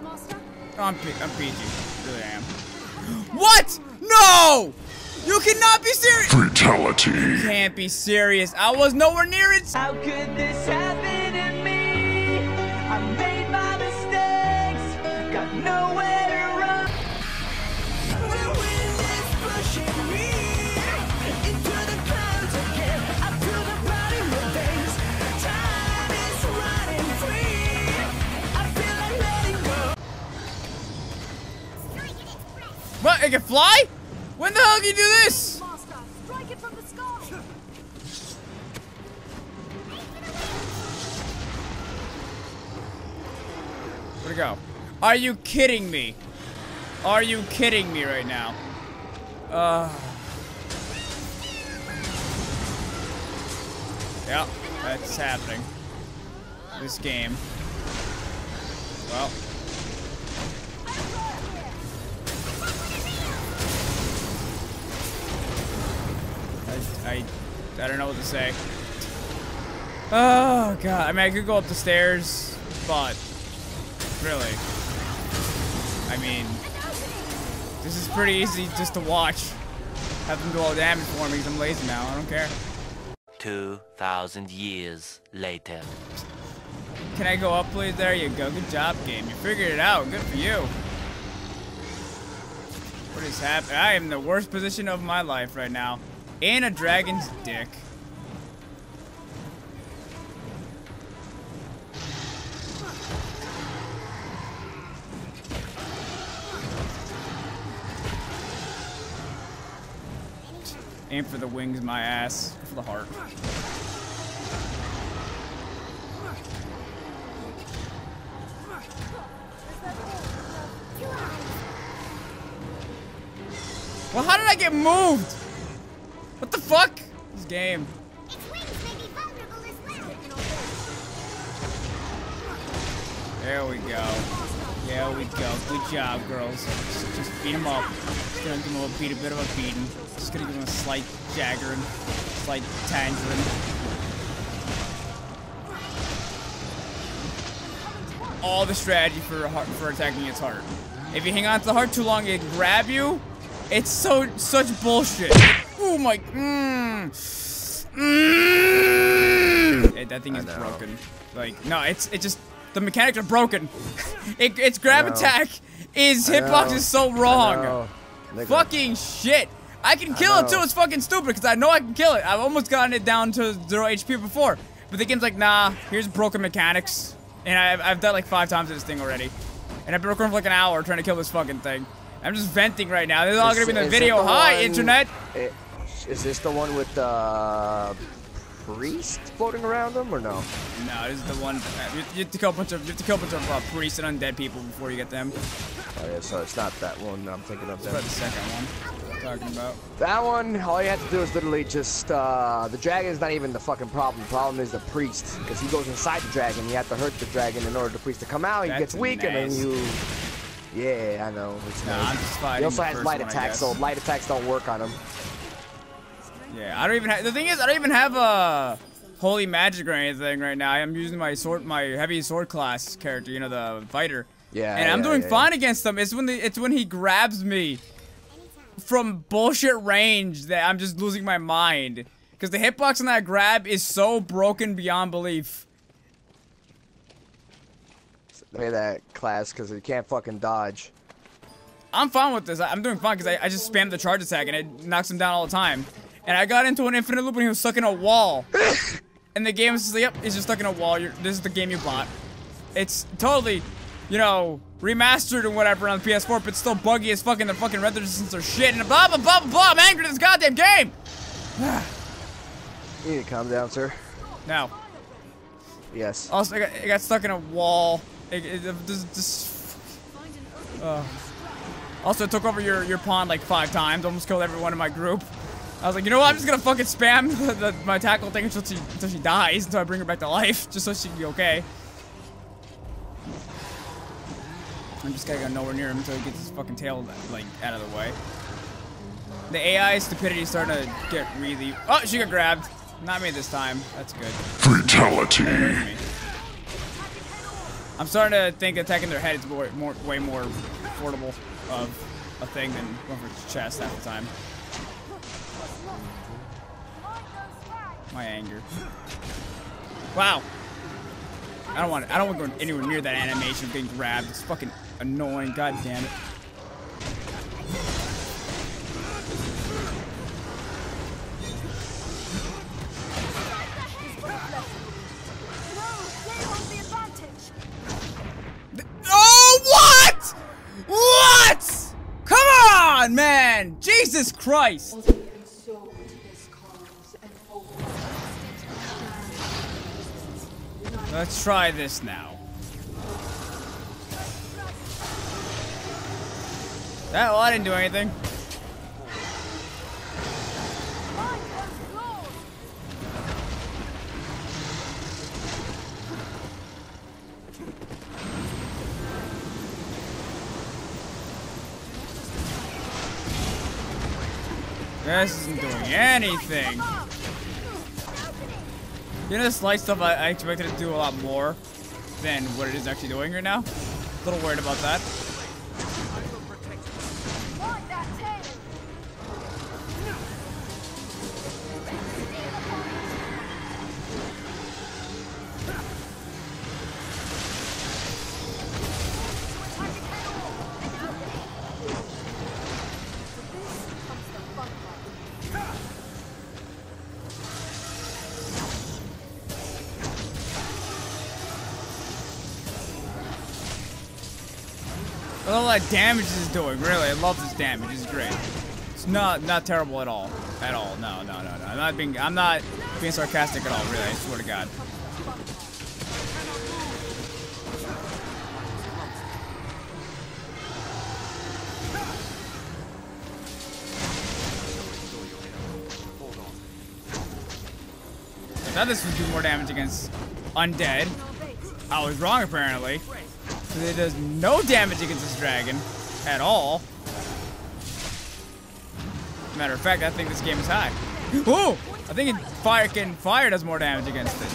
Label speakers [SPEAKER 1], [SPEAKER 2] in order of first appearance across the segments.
[SPEAKER 1] Right, Master?
[SPEAKER 2] I'm, P I'm PG. Really am. What? No! You cannot be serious.
[SPEAKER 3] Fatality.
[SPEAKER 2] Can't be serious. I was nowhere near it.
[SPEAKER 4] How could this happen
[SPEAKER 2] What? It can fly? When the hell can you do this? Where'd it go? Are you kidding me? Are you kidding me right now? Uh. Yeah, that's happening. This game. Well. I, don't know what to say. Oh god, I mean I could go up the stairs, but really, I mean, this is pretty easy just to watch. Have them do all the damage for me because I'm lazy now. I don't care.
[SPEAKER 5] 2,000 years later.
[SPEAKER 2] Can I go up, please? There you go. Good job, game. You figured it out. Good for you. What is happening? I am in the worst position of my life right now. In a dragon's dick. Aim for the wings, my ass. For the heart. Well, how did I get moved?
[SPEAKER 6] Well.
[SPEAKER 2] There we go. There we go. Good job, girls. Just, just beat him up. Just gonna give him a little beat, a bit of a beating. Just gonna give him a slight jaggering, slight tangerine. All the strategy for heart, for attacking its heart. If you hang on to the heart too long, it can grab you. It's so such bullshit. Oh my. Mmm. Mmm. That thing is broken. Like no, it's it just the mechanics are broken. it, its grab attack is hitbox is so wrong. Fucking shit. I can kill it too. It's fucking stupid because I know I can kill it. I've almost gotten it down to zero HP before. But the game's like, nah, here's broken mechanics. And I've, I've done like five times this thing already. And I've been recording for like an hour trying to kill this fucking thing. I'm just venting right now. This is all gonna be in the
[SPEAKER 7] it
[SPEAKER 2] video. Hi,
[SPEAKER 7] one-
[SPEAKER 2] internet.
[SPEAKER 7] i- Is this the one with the priest floating around them, or no?
[SPEAKER 2] No, this is the one. uh, You, you have to kill a bunch of you have to kill a bunch of uh, priests and undead people before you get them.
[SPEAKER 7] Oh yeah, so it's not that one that I'm thinking of.
[SPEAKER 2] That's the second one. I'm talking about.
[SPEAKER 7] That one, all you have to do is literally just, uh, the dragon's not even the fucking problem. The problem is the priest, because he goes inside the dragon. You have to hurt the dragon in order for the priest to come out. He
[SPEAKER 2] That's
[SPEAKER 7] gets weak, and then you. Yeah, I know. It's
[SPEAKER 2] Nah,
[SPEAKER 7] nice.
[SPEAKER 2] I'm just fighting
[SPEAKER 7] He also has light
[SPEAKER 2] one,
[SPEAKER 7] attacks, so light attacks don't work on him.
[SPEAKER 2] Yeah, I don't even have. The thing is, I don't even have a holy magic or anything right now. I'm using my sword, my heavy sword class character. You know, the fighter.
[SPEAKER 7] Yeah.
[SPEAKER 2] and I'm
[SPEAKER 7] yeah,
[SPEAKER 2] doing
[SPEAKER 7] yeah,
[SPEAKER 2] fine against them. It's when the, it's when he grabs me from bullshit range that I'm just losing my mind. Because the hitbox on that grab is so broken beyond belief.
[SPEAKER 7] At that class, because he can't fucking dodge.
[SPEAKER 2] I'm fine with this. I'm doing fine because I, I just spammed the charge attack and it knocks him down all the time. And I got into an infinite loop when he was stuck in a wall. and the game was just like, yep, he's just stuck in a wall. You're, this is the game you bought. It's totally, you know, remastered and whatever on the PS4, but still buggy as fucking the fucking red resistance or shit. And blah, blah, blah, blah, blah. I'm angry at this goddamn game.
[SPEAKER 7] You need to calm down, sir.
[SPEAKER 2] No.
[SPEAKER 7] Yes.
[SPEAKER 2] Also, I got, I got stuck in a wall. It, it, it- this, this, uh. Also, took over your, your pawn like five times. Almost killed everyone in my group. I was like, you know what? I'm just gonna fucking spam the, the, my tackle thing until she, until she dies, until I bring her back to life, just so she can be okay. I'm just gotta go nowhere near him until he gets his fucking tail like out of the way. The AI stupidity is starting to get really. Oh, she got grabbed. Not me this time. That's good.
[SPEAKER 3] Fatality.
[SPEAKER 2] I'm starting to think attacking their head is more, more way more affordable of a thing than going for chest half the time. My anger. Wow. I don't want. I don't want to go anywhere near that animation of getting grabbed. It's fucking annoying. God damn it. Oh, what? What? Come on, man. Jesus Christ. Let's try this now. That, well, I didn't do anything. This isn't doing anything. You know, this light stuff, I, I expected it to do a lot more than what it is actually doing right now. A little worried about that. At damage this is doing. Really, I love this damage. It's great. It's not not terrible at all. At all. No, no, no, no. I'm not being I'm not being sarcastic at all. Really, I swear to God. I thought this would do more damage against undead. I was wrong apparently. It does no damage against this dragon at all. Matter of fact, I think this game is high. Ooh! I think fire can fire does more damage against it.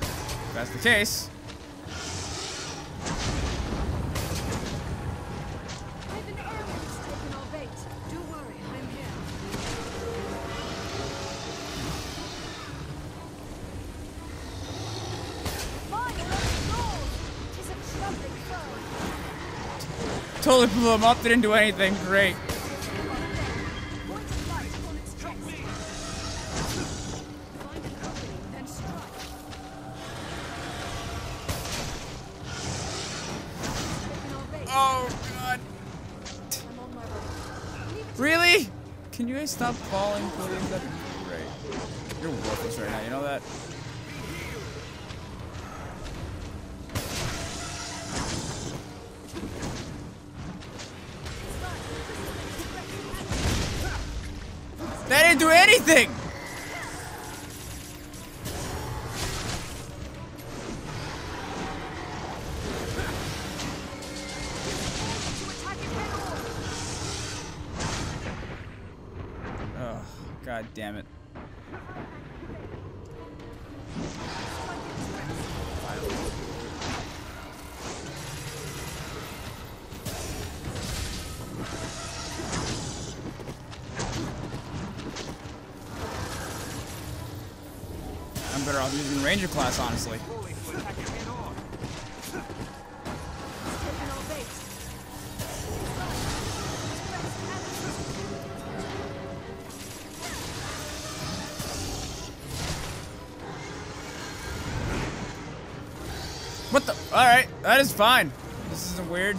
[SPEAKER 2] If that's the case. Totally blew him up, didn't do anything. Great. Oh god. Really? Can you guys stop falling, please? That'd be great. You're worthless right now, you know? That anything! Oh, god damn it. Ranger class, honestly. What the? Alright, that is fine. This isn't weird.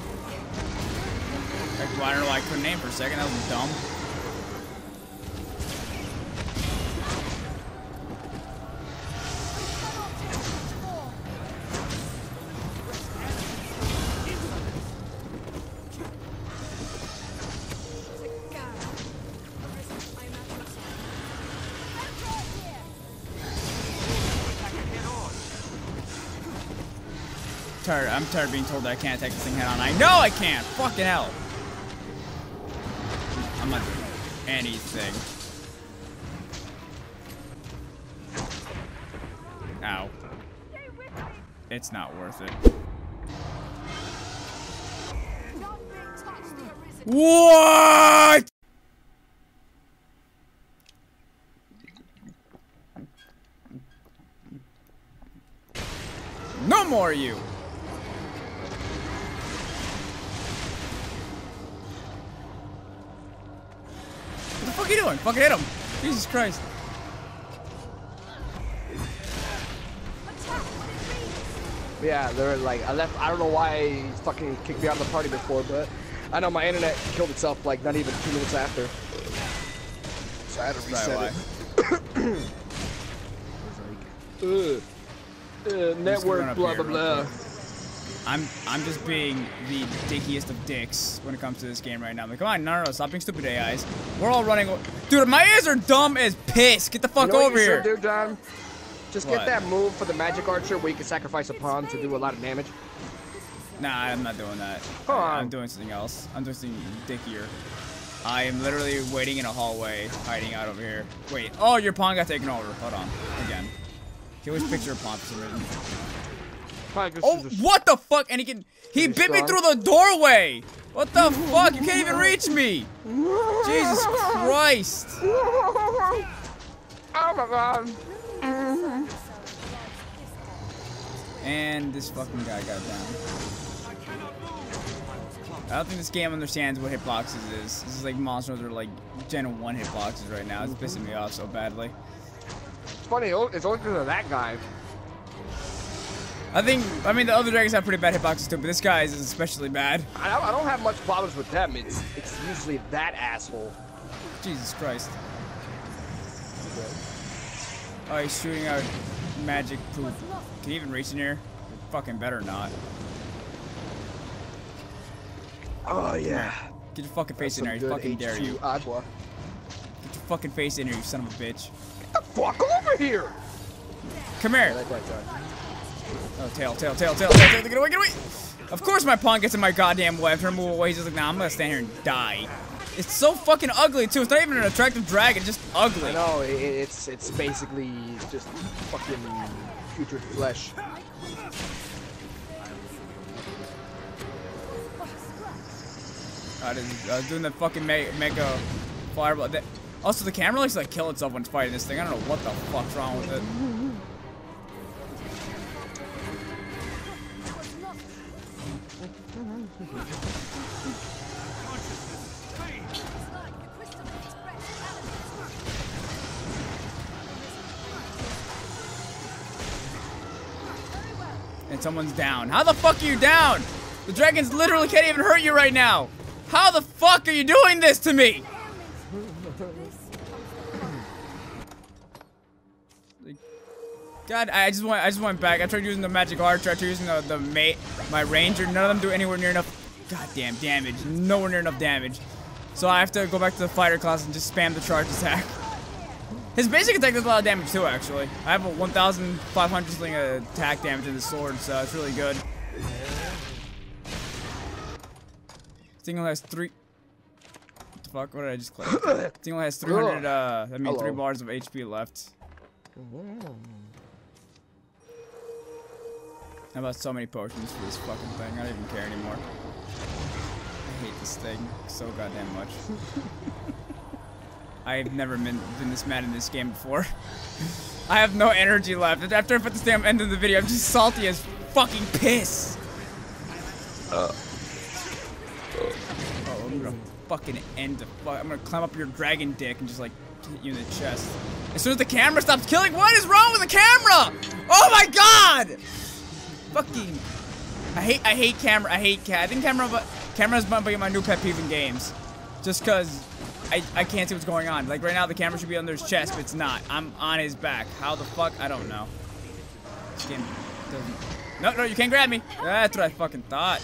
[SPEAKER 2] I don't know why I couldn't aim for a second. That was dumb. Tired. I'm tired of being told that I can't attack this thing head on. I know I can't. Fucking hell. I'm not doing anything. Ow. It's not worth it. What? No more you. Doing? Fucking hit him. Jesus Christ.
[SPEAKER 1] Attack when it reads.
[SPEAKER 7] Yeah, they're like I left. I don't know why he fucking kicked me out of the party before, but I know my internet killed itself like not even two minutes after. So I had to reset it. Ugh. Uh, network,
[SPEAKER 2] run up
[SPEAKER 7] blah blah blah.
[SPEAKER 2] I'm I'm just being the dickiest of dicks when it comes to this game right now. I'm like, come on, no, no, no, stop being stupid AIs. We're all running. Dude, my ears are dumb as piss. Get the fuck
[SPEAKER 7] You know what
[SPEAKER 2] over
[SPEAKER 7] you
[SPEAKER 2] here.
[SPEAKER 7] should do, Jon? Just
[SPEAKER 2] What?
[SPEAKER 7] get that move for the magic archer where you can sacrifice a pawn to do a lot of damage.
[SPEAKER 2] Nah, I'm not doing that.
[SPEAKER 7] Come on.
[SPEAKER 2] I'm doing something else. I'm doing something dickier. I am literally waiting in a hallway, hiding out over here. Wait. Oh, your pawn got taken over. Hold on. Again. He always picks your pawn for some reason.
[SPEAKER 7] Probably 'cause
[SPEAKER 2] Oh, what the fuck? And he can. He
[SPEAKER 7] Pretty
[SPEAKER 2] bit me through the doorway. What the fuck? You can't even reach me. Jesus Christ.
[SPEAKER 7] Oh my god.
[SPEAKER 2] And this fucking guy got down. I don't think this game understands what hitboxes is. This is like monsters are like Gen 1 hitboxes right now. It's pissing me off so badly.
[SPEAKER 7] It's funny. It's only because of that guy.
[SPEAKER 2] I think, I mean, the other dragons have pretty bad hitboxes too, but this guy is especially bad.
[SPEAKER 7] I don't, I don't have much problems with them. It's it's usually that asshole.
[SPEAKER 2] Jesus Christ. Oh, he's shooting out magic poop. Can he even reach in here? Fucking better not.
[SPEAKER 7] Oh yeah.
[SPEAKER 2] Get your fucking face in there.
[SPEAKER 7] good
[SPEAKER 2] fucking dare
[SPEAKER 7] H2
[SPEAKER 2] you.
[SPEAKER 7] Agua.
[SPEAKER 2] Get your fucking face in here, you son of a bitch.
[SPEAKER 7] Get the fuck over here.
[SPEAKER 2] Come here.
[SPEAKER 7] Guy.
[SPEAKER 2] Oh, tail, tail, tail, tail, tail, tail, get away, get away! Of course my pawn gets in my goddamn way. I'm to move away. He's just like, nah, I'm gonna stand here and die. It's so fucking ugly, too. It's not even an attractive dragon, just ugly.
[SPEAKER 7] No, it's it's basically just fucking putrid flesh.
[SPEAKER 2] I was, I was doing the fucking me mega fireball. Also, the camera likes to like, kill itself when it's fighting this thing. I don't know what the fuck's wrong with it. And someone's down. How the fuck are you down? The dragons literally can't even hurt you right now. How the fuck are you doing this to me? God, I just went. I just went back. I tried using the magic archer. I tried using the the mate, my ranger. None of them do anywhere near enough. Goddamn damage. Nowhere near enough damage. So I have to go back to the fighter class and just spam the charge attack. His basic attack does a lot of damage too, actually. I have a 1,500 something attack damage in the sword, so it's really good. Thing only has three. What the fuck? What did I just click? Thing only has 300. Uh, I mean, three bars of HP left. How about so many potions for this fucking thing? I don't even care anymore. This thing so goddamn much. I've never been, been this mad in this game before. I have no energy left. After I put this damn end of the video, I'm just salty as fucking piss. Oh, I'm gonna fucking end the fuck. I'm gonna climb up your dragon dick and just like hit you in the chest. As soon as the camera stops killing, what is wrong with the camera? Oh my god! Fucking. I hate I hate camera. I hate cat. I think camera but cameras might be my new pet peeve in games. Just cause I, I can't see what's going on. Like right now the camera should be under his chest, but it's not. I'm on his back. How the fuck? I don't know. This game doesn't. No, no, you can't grab me. That's what I fucking thought.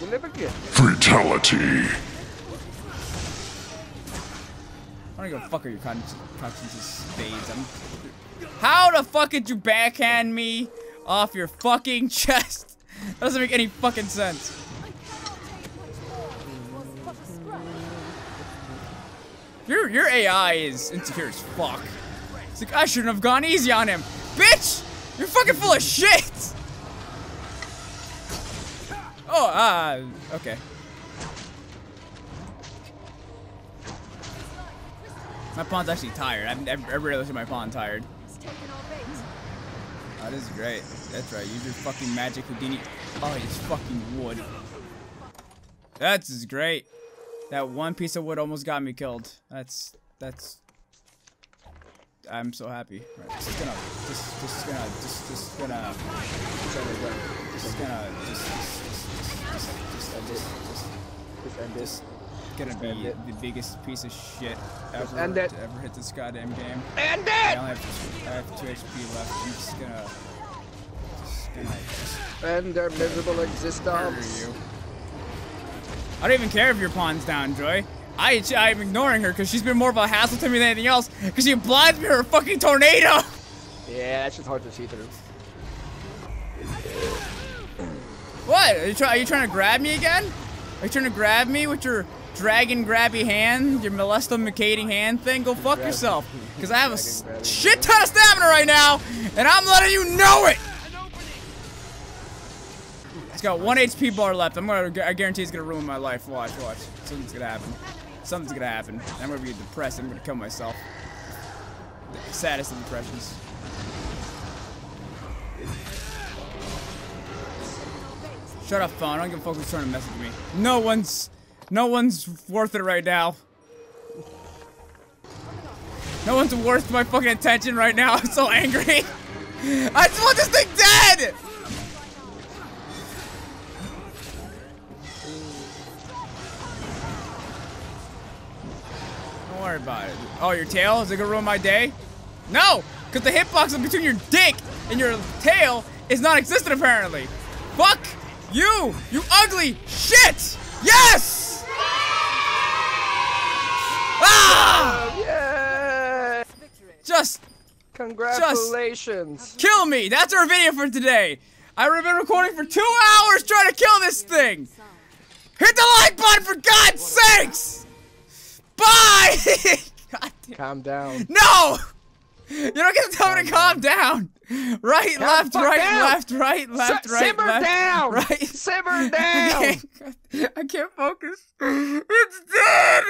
[SPEAKER 7] We'll never get.
[SPEAKER 3] Fatality.
[SPEAKER 2] I don't give a fuck are your conscience's spades. I'm... How the fuck did you backhand me off your fucking chest? That doesn't make any fucking sense. Your your AI is insecure as fuck. It's like I shouldn't have gone easy on him, bitch. You're fucking full of shit. Oh, ah, okay. My pawn's actually tired. I've, I rarely see my pawn tired. Oh, this is great. That's right. Use your fucking magic Houdini. Oh, he's fucking wood. That's great. That one piece of wood almost got me killed. That's that's. I'm so happy. Right, just gonna, just, just gonna, just, just gonna, just gonna, just, just, just, just, just, just, just,
[SPEAKER 7] end
[SPEAKER 2] just gonna be the biggest piece of shit ever
[SPEAKER 7] end it.
[SPEAKER 2] to ever hit this goddamn game.
[SPEAKER 7] End it!
[SPEAKER 2] I only have, I have two HP left. I'm just gonna, just gonna,
[SPEAKER 7] End their miserable existence.
[SPEAKER 2] I don't even care if your pawn's down, Joy. I, I'm ignoring her because she's been more of a hassle to me than anything else because she blinds me with her fucking tornado.
[SPEAKER 7] Yeah, that's just hard to see through.
[SPEAKER 2] What? Are you, try, are you trying to grab me again? Are you trying to grab me with your dragon grabby hand, your molestomiccating hand thing? Go fuck yourself. Because I have a shit ton of stamina right now, and I'm letting you know it. It's got one HP bar left. I'm gonna. I guarantee he's gonna ruin my life. Watch, watch. Something's gonna happen. Something's gonna happen. I'm gonna be depressed. I'm gonna kill myself. The saddest of depressions. Shut up, phone. I don't give a fuck who's trying to message me. No one's, no one's worth it right now. No one's worth my fucking attention right now. I'm so angry. I just want this thing dead. Worry about it. Oh, your tail? Is it gonna ruin my day? No! Because the hitbox between your dick and your tail is non-existent apparently. Fuck you! You ugly shit! Yes! Ah!
[SPEAKER 7] Yeah!
[SPEAKER 2] Just
[SPEAKER 7] Congratulations!
[SPEAKER 2] kill me! That's our video for today! I've been recording for two hours trying to kill this thing! Hit the like button for God's sakes! Bye!
[SPEAKER 7] Calm down.
[SPEAKER 2] No! You don't get to tell me to calm down. Right,
[SPEAKER 7] Calm
[SPEAKER 2] left, right,
[SPEAKER 7] down.
[SPEAKER 2] left, right, left,
[SPEAKER 7] Si-
[SPEAKER 2] right,
[SPEAKER 7] simmer
[SPEAKER 2] left,
[SPEAKER 7] down!
[SPEAKER 2] right.
[SPEAKER 7] Simmer down!
[SPEAKER 2] I can't focus. It's dead.